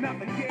nothing.